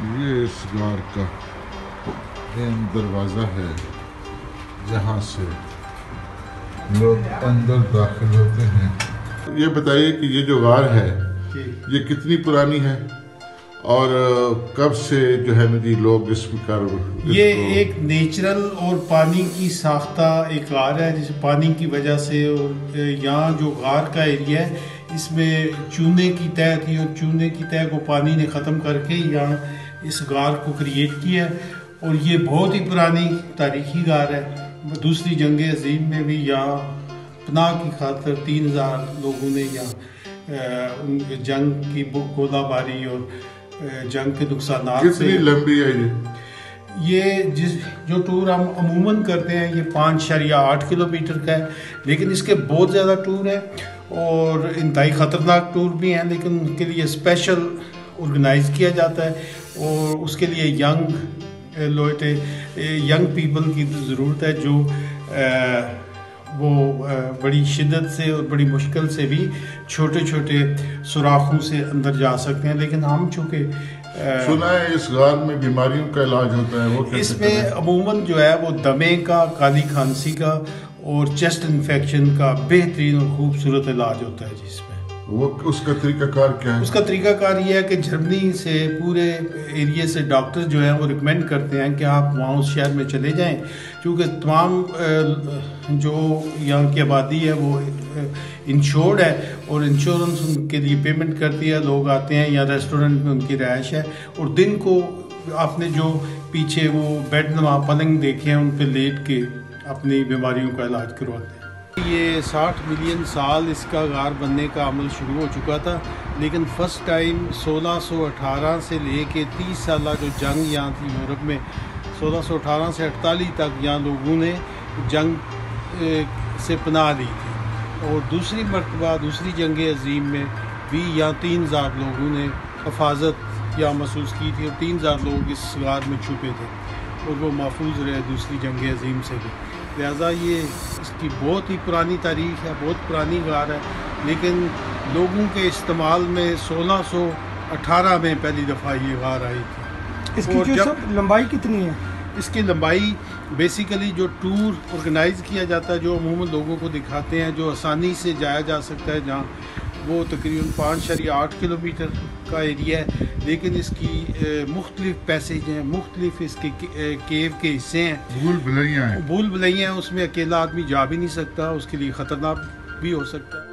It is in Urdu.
یہ اس غار کا مین دروازہ ہے جہاں سے لوگ اندر داخل ہوتے ہیں۔ یہ بتائیے کہ یہ جو غار ہے یہ کتنی پرانی ہے؟ اور کب سے جو ہے نا جی لوگ اس اس یہ ایک نیچرل اور پانی کی ساختہ ایک غار ہے جس پانی کی وجہ سے یہاں جو غار کا ایریا ہے اس میں چونے کی تہ تھی اور چونے کی تہ کو پانی نے ختم کر کے یہاں اس غار کو کریٹ کیا ہے اور یہ بہت ہی پرانی تاریخی غار ہے۔ دوسری جنگ عظیم میں بھی یہاں پناہ کی خاطر تین ہزار لوگوں نے یہاں جنگ کی گولہ باری اور جنگ کے نقصانات سے کتنی لمبی ہے یہ؟ یہ جس جو ٹور ہم عموماً کرتے ہیں، یہ پانچ شریعہ آٹھ کلو میٹر کا ہے، لیکن اس کے بہت زیادہ ٹور ہیں اور انتہائی خطرناک ٹور بھی ہیں، لیکن ان کے لیے اسپیشل آرگنائز کیا جاتا ہے اور اس کے لیے ینگ لوئٹے ینگ پیپل کی ضرورت ہے جو وہ بڑی شدت سے اور بڑی مشکل سے بھی چھوٹے چھوٹے سوراخوں سے اندر جا سکتے ہیں لیکن ہم چونکہ سنا ہے اس غار میں بیماریوں کا علاج ہوتا ہے وہ اس میں؟ عموماً جو ہے وہ دمے کا کالی کھانسی کا اور چیسٹ انفیکشن کا بہترین اور خوبصورت علاج ہوتا ہے جس میں وہ اس کا طریقہ کار کیا ہے؟ اس کا طریقہ کار یہ ہے کہ جرمنی سے پورے ایریے سے ڈاکٹر جو ہیں وہ ریکمینڈ کرتے ہیں کہ آپ وہاں اس شہر میں چلے جائیں۔ کیونکہ تمام جو یہاں کی آبادی ہے وہ انشورڈ ہے اور انشورنس ان کے لیے پیمنٹ کرتی ہے۔ لوگ آتے ہیں یا ریسٹورنٹ میں ان کی رہائش ہے۔ اور دن کو آپ نے جو پیچھے وہ بیڈ نما پلنگ دیکھے ہیں، ان پہ لیٹ کے اپنی بیماریوں کا علاج کرواتے ہیں۔ یہ ساٹھ ملین سال اس کا غار بننے کا عمل شروع ہو چکا تھا، لیکن فرسٹ ٹائم سولہ سو اٹھارہ سے لے کے تیس سالہ جو جنگ یہاں تھی یورپ میں، سولہ سو اٹھارہ سے اڑتالیس تک یہاں لوگوں نے جنگ سے پناہ لی تھی۔ اور دوسری مرتبہ، دوسری جنگ عظیم میں بھی یہاں تین ہزار لوگوں نے حفاظت یہاں محسوس کی تھی اور تین ہزار لوگ اس غار میں چھپے تھے اور وہ محفوظ رہے دوسری جنگ عظیم سے بھی۔ لہٰذا یہ اس کی بہت ہی پرانی تاریخ ہے بہت پرانی غار ہے لیکن لوگوں کے استعمال میں سولہ سو اٹھارہ میں پہلی دفعہ یہ غار آئی تھی۔ اس کی جب- سب لمبائی کتنی ہے؟ اس کی لمبائی بیسیکلی جو ٹور آرگنائز کیا جاتا ہے جو عموماً لوگوں کو دکھاتے ہیں جو آسانی سے جایا جا سکتا ہے جہاں وہ تقریباً پانچ شریعہ آٹھ کلو میٹر کا ایریا ہے لیکن اس کی مختلف پیسیج ہیں مختلف اس کے کیو کے حصے ہیں۔ بھول بھلیاں ہیں۔ بھول بھلائیاں ہیں اس میں اکیلا آدمی جا بھی نہیں سکتا اس کے لیے خطرناک بھی ہو سکتا۔ ہے